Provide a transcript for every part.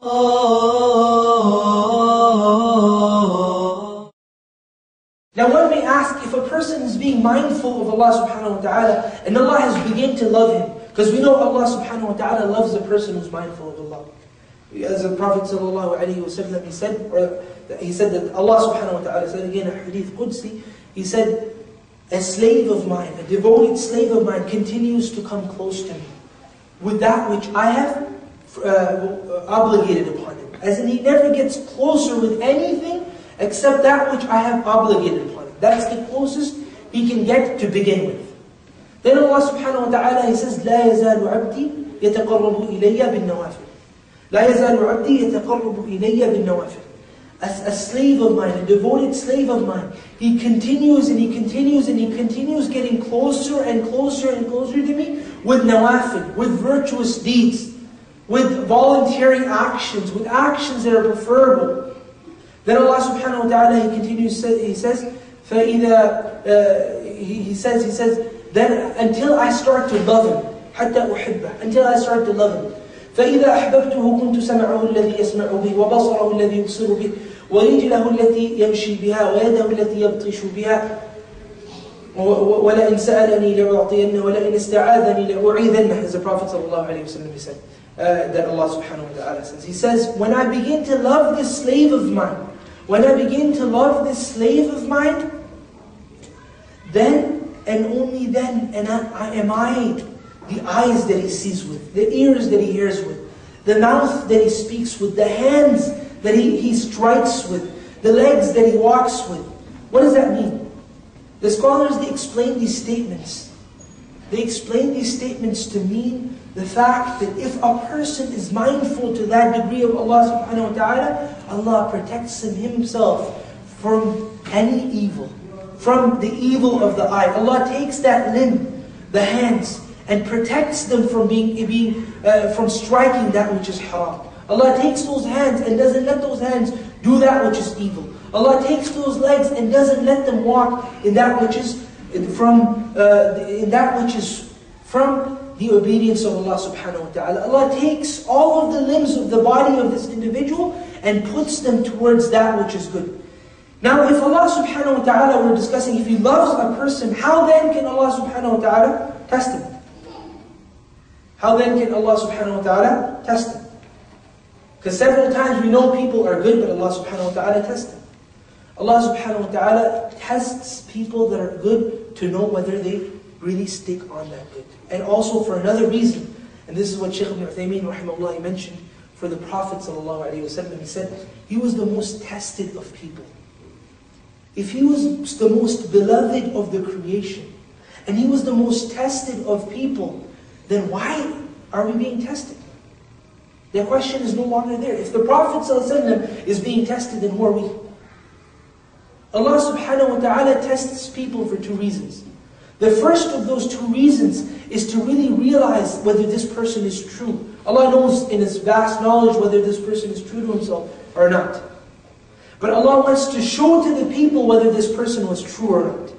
Now one may ask if a person is being mindful of Allah subhanahu wa ta'ala and Allah has begun to love him. Because we know Allah subhanahu wa ta'ala loves a person who's mindful of Allah. As the Prophet sallallahu alayhi wa he said, or he said that Allah subhanahu wa ta'ala said again a hadith Qudsi, he said, a slave of mine, a devoted slave of mine continues to come close to me with that which I have uh, uh, obligated upon him. As in, he never gets closer with anything except that which I have obligated upon him. That's the closest he can get to begin with. Then Allah subhanahu wa ta'ala, he says, لا يزال عبدي يتقرب إلي بالنوافل. لا يزال عبدي يتقرب إلي بالنوافل. As a slave of mine, a devoted slave of mine, he continues and he continues and he continues getting closer and closer and closer to me with nawafil, with virtuous deeds with voluntary actions, with actions that are preferable. Then Allah subhanahu wa ta'ala, He continues, He says, فَإِذَا, uh, he, he says, He says, then until I start to love Him, حتى أحبه, until I start to love Him. فإذا أحببته كنت سمعه الذي يسمع به وبصره الذي يبصر به ورجله التي يمشي بها ويده التي يبطش بها ولئن سألني لأعطينه ولئن استعاذني لأعيذنه as the Prophet ﷺ he said uh, that Allah subhanahu wa ta'ala says he says when I begin to love this slave of mine when I begin to love this slave of mine then and only then and I, am I the eyes that he sees with, the ears that he hears with, the mouth that he speaks with, the hands that he, he strikes with, the legs that he walks with. What does that mean? The scholars, they explain these statements. They explain these statements to mean the fact that if a person is mindful to that degree of Allah subhanahu wa ta'ala, Allah protects him himself from any evil, from the evil of the eye. Allah takes that limb, the hands, and protects them from being, being uh, from striking that which is haram. Allah takes those hands and doesn't let those hands do that which is evil. Allah takes those legs and doesn't let them walk in that which is from uh, in that which is from the obedience of Allah subhanahu wa ta'ala. Allah takes all of the limbs of the body of this individual and puts them towards that which is good. Now if Allah subhanahu wa ta'ala, we're discussing, if He loves a person, how then can Allah subhanahu wa ta'ala test him? How then can Allah subhanahu wa ta'ala test them? Because several times we know people are good, but Allah subhanahu wa ta'ala tests them. Allah subhanahu wa ta'ala tests people that are good to know whether they really stick on that good. And also for another reason, and this is what Shaykh ibn Uthaymeen rahimahullah mentioned for the Prophet sallallahu alayhi wa he said, he was the most tested of people. If he was the most beloved of the creation, and he was the most tested of people, then why are we being tested? The question is no longer there. If the Prophet ﷺ is being tested, then who are we? Allah subhanahu wa ta'ala tests people for two reasons. The first of those two reasons is to really realize whether this person is true. Allah knows in His vast knowledge whether this person is true to himself or not. But Allah wants to show to the people whether this person was true or not.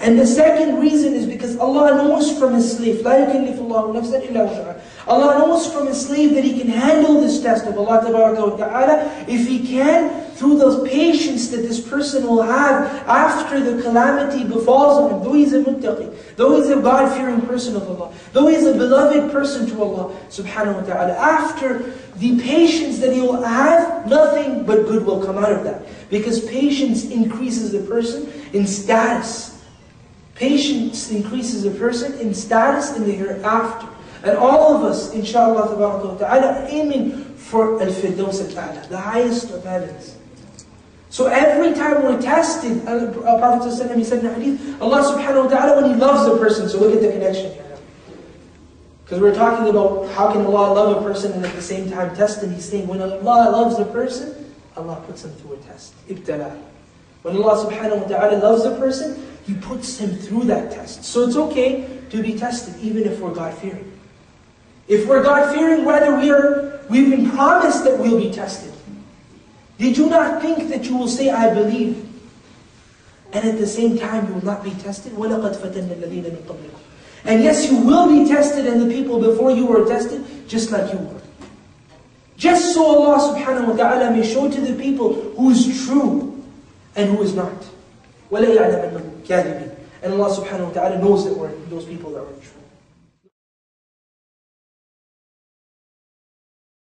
And the second reason is because Allah knows from His slave, لا يكلف الله نفسا إلا وسعها. Allah knows from His slave that he can handle this test of Allah Ta'ala if he can through the patience that this person will have after the calamity befalls him, though he's a muttaqi, though he's a God-fearing person of Allah, though he's a beloved person to Allah subhanahu wa ta'ala, after the patience that he will have, nothing but good will come out of that. Because patience increases the person in status. Patience increases a person in status in the hereafter. And all of us, inshallah ta'ala, are aiming for al-firdaus al-a'la, the highest of heavens. So every time we're tested, uh, Prophet ﷺ, he said in the hadith, Allah subhanahu wa ta'ala, when He loves a person, so look at the connection here. Because we're talking about how can Allah love a person and at the same time test him. He's saying when Allah loves a person, Allah puts him through a test. Ibtala. When Allah subhanahu wa ta'ala loves a person, he puts him through that test. So it's okay to be tested, even if we're God-fearing. If we're God-fearing, whether we are, we've been promised that we'll be tested. Did you not think that you will say, I believe, and at the same time you will not be tested? And yes, you will be tested, and the people before you were tested, just like you were. Just so Allah subhanahu wa ta'ala may show to the people who is true and who is not. وَلَا يَعْلَمَنَّ الْكَاذِبِينَ And Allah subhanahu wa ta'ala knows that we're those people that are true.